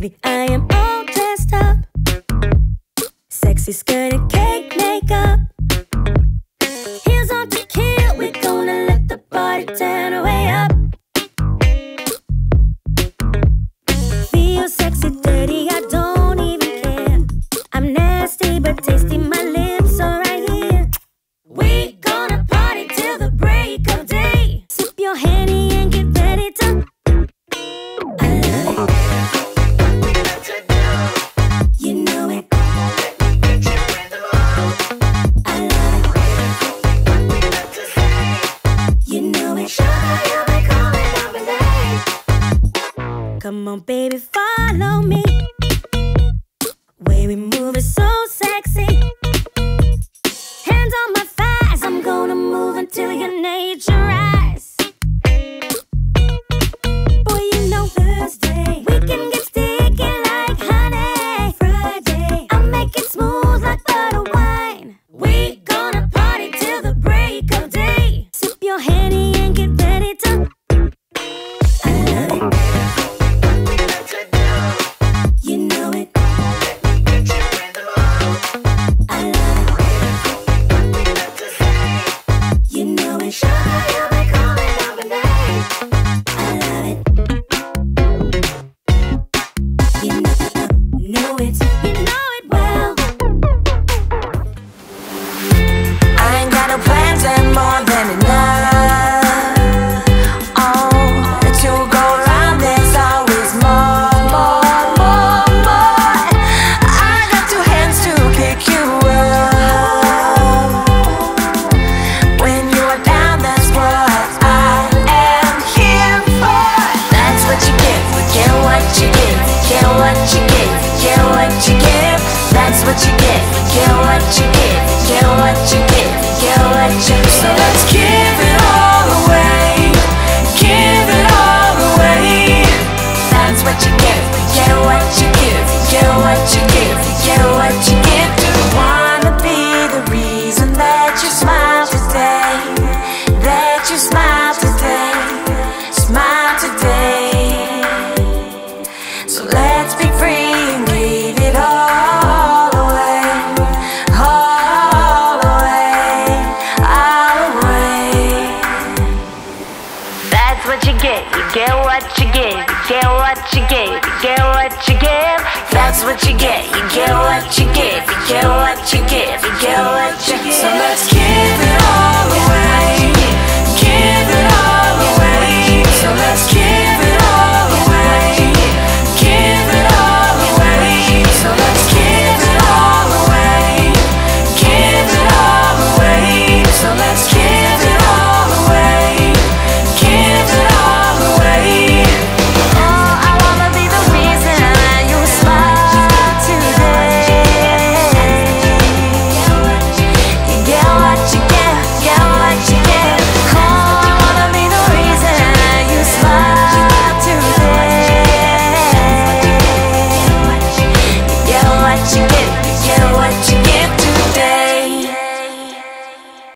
baby, I am all dressed up. Sexy skirt and cake makeup. Come on, baby, follow me. Way we move is so So let's be free and give it all away All away, all away. That's what you get, you get what you give You get what you give, you get what you give. That's what you get, you get what you give You get what you give, you get what you give. So let's give